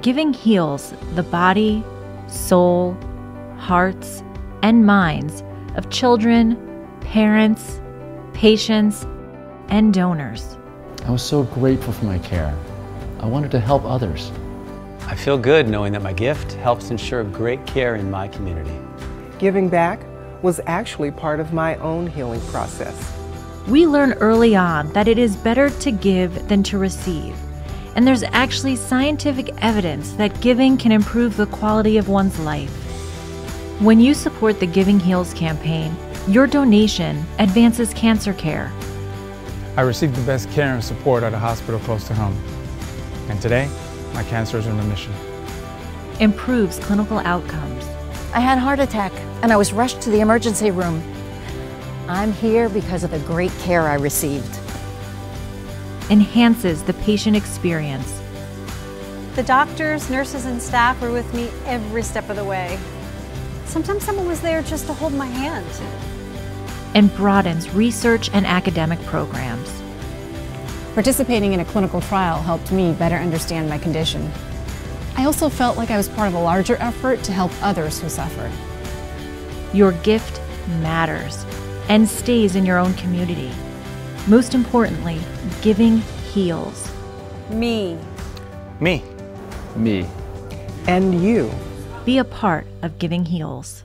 Giving heals the body, soul, hearts, and minds of children, parents, patients, and donors. I was so grateful for my care. I wanted to help others. I feel good knowing that my gift helps ensure great care in my community. Giving back was actually part of my own healing process. We learn early on that it is better to give than to receive. And there's actually scientific evidence that giving can improve the quality of one's life. When you support the Giving Heals campaign, your donation advances cancer care. I received the best care and support at a hospital close to home. And today, my cancer is in remission. Improves clinical outcomes. I had a heart attack and I was rushed to the emergency room. I'm here because of the great care I received. Enhances the patient experience. The doctors, nurses, and staff were with me every step of the way. Sometimes someone was there just to hold my hand. And broadens research and academic programs. Participating in a clinical trial helped me better understand my condition. I also felt like I was part of a larger effort to help others who suffer. Your gift matters and stays in your own community. Most importantly, giving heals. Me. Me. Me. And you. Be a part of Giving Heals.